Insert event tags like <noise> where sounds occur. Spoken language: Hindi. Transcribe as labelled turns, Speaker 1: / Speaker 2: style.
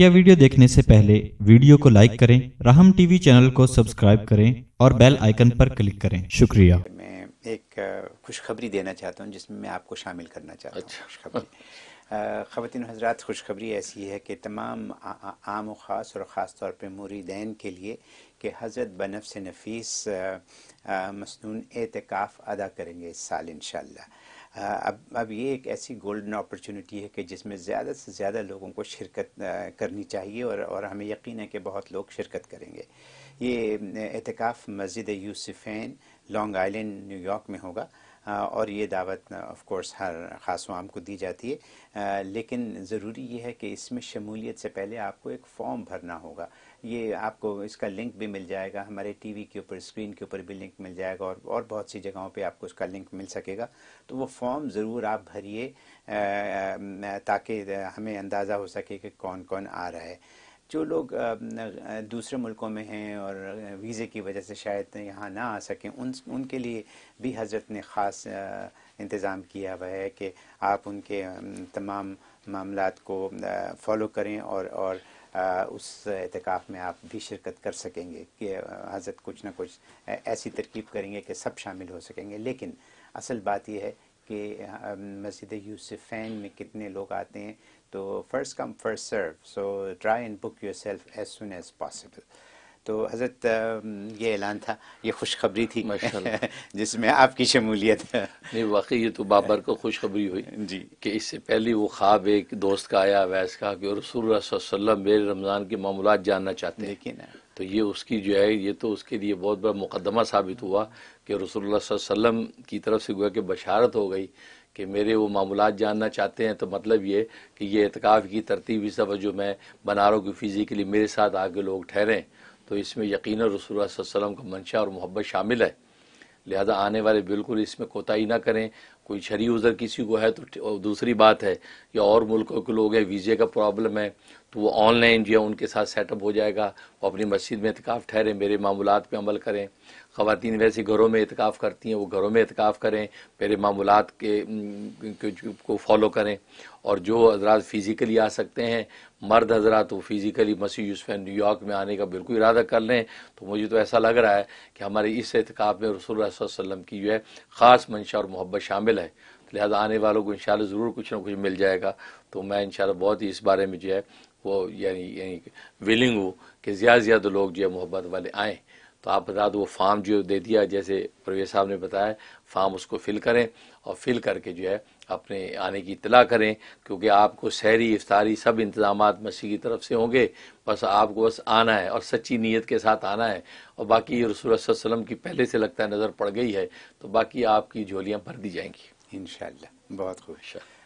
Speaker 1: बकिया वीडियो देखने से पहले वीडियो को लाइक करें राहम टीवी चैनल को सब्सक्राइब करें और बेल आइकन पर क्लिक करें। शुक्रिया।
Speaker 2: मैं एक खुशखबरी देना चाहता हूँ जिसमें मैं आपको शामिल करना चाहता हूँ।
Speaker 3: अच्छा।
Speaker 2: खुशखबरी। ख़वान हजरात खुशखबरी ऐसी है कि तमाम आ- आ- आम व ख़ास और ख़ास तौर पे मुरीदैन के लिए कि हज़रत बनफ़ से नफीस मसनून एतकाफ़ अदा करेंगे इस साल इन अब अब ये एक ऐसी गोल्डन अपॉर्चुनिटी है कि जिसमें ज़्यादा से ज़्यादा लोगों को शिरकत करनी चाहिए और और हमें यकीन है कि बहुत लोग शिरकत करेंगे। ये एहतिकाफ़ मस्जिद यूसुफ़ैन, लॉन्ग आइलैंड, न्यूयॉर्क में होगा। और ये दावत ऑफ़ कोर्स हर ख़ास आम को दी जाती है। लेकिन ज़रूरी ये है कि इसमें शमूलियत से पहले आपको एक फ़ॉर्म भरना होगा। ये आपको इसका लिंक भी मिल जाएगा, हमारे टीवी के ऊपर स्क्रीन के ऊपर भी लिंक मिल जाएगा और और बहुत सी जगहों पे आपको उसका लिंक मिल सकेगा। तो वो फॉर्म ज़रूर आप भरिए ताकि हमें अंदाज़ा हो सके कि कौन कौन आ रहा है। जो लोग दूसरे मुल्कों में हैं और वीज़े की वजह से शायद यहाँ ना आ सकें, उन, उनके लिए भी हज़रत ने ख़ास इंतज़ाम किया हुआ है कि आप उनके तमाम मामलात को फॉलो करें और और उस एहतिकाफ़ में आप भी शिरकत कर सकेंगे कि हज़रत कुछ ना कुछ ऐसी तरकीब करेंगे कि सब शामिल हो सकेंगे। लेकिन असल बात यह है कि मस्जिद यूसुफ़ैन में कितने लोग आते हैं तो first come first serve so try and book yourself as soon as possible तो हज़रत ये ऐलान था ये खुशखबरी थी <laughs> जिसमें आपकी शमूलियत
Speaker 3: नहीं वाकई ये तो बाबर को खुशखबरी हुई
Speaker 2: जी।
Speaker 3: कि इससे पहले वो ख्वाब एक दोस्त का आया वैस का कि रसूल वसल्लम मेरे रमज़ान के मामूलत जानना चाहते हैं।
Speaker 2: देखिए ना।
Speaker 3: तो ये उसकी जो है, ये तो उसके लिए बहुत बड़ा मुकदमा साबित हुआ कि अलैहि वसल्लम की तरफ़ से गोया कि बशारत हो गई कि मेरे वो मामूलात जानना चाहते हैं। तो मतलब ये कि ये एतकाफ़ की तरतीब इस दफ़ा जो मैं बना रहा हूँ कि फ़िज़िकली मेरे साथ आगे लोग ठहरें तो इसमें यकीन सल्लल्लाहु अलैहि का मंशा और मोहब्बत शामिल है। लिहाजा आने वाले बिल्कुल इसमें कोताही ना करें कोई शरी उज़र किसी को है तो दूसरी बात है या और मुल्कों के लोग हैं, वीज़े का प्रॉब्लम है तो वो ऑनलाइन जो है उनके साथ सेटअप हो जाएगा, वो अपनी मस्जिद में इतकाफ़ ठहरें, मेरे मामूलात पे अमल करें। ख़वातीन वैसे घरों में इतकाफ़ करती हैं, वो घरों में इतकाफ़ करें, मेरे मामूलात के के- को फॉलो करें। और जो हजरात फ़िज़िकली आ सकते हैं, मर्द हजरात वो फ़िज़िकली मसीह यूसफ़ैन न्यूयॉर्क में आने का बिल्कुल इरादा कर लें तो मुझे तो ऐसा लग रहा है कि हमारे इस एतकाफ़ में रसूल वसल्लम की जो है ख़ास मंशा और मोहब्बत शामिल है। तो लिहाजा आने वालों को इंशाल्लाह ज़रूर कुछ ना कुछ मिल जाएगा। तो मैं इंशाल्लाह बहुत ही इस बारे में जो है, वो यानी यानी विलिंग हूँ कि ज़्यादा से ज़्यादा लोग जो है मोहब्बत वाले आएँ। तो आप बता दो वो फार्म जो दे दिया जैसे परवेज साहब ने बताया फार्म उसको फिल करें और फिल करके जो है अपने आने की इतला करें क्योंकि आपको शहरी इफ्तारी सब इंतज़ाम मसीह की तरफ़ से होंगे बस आपको बस आना है और सच्ची नीयत के साथ आना है। और बाकी रसूल वसल्लम की पहले से लगता है नज़र पड़ गई है तो बाकी आपकी झोलियाँ भर दी जाएँगी।
Speaker 2: इन बहुत खूब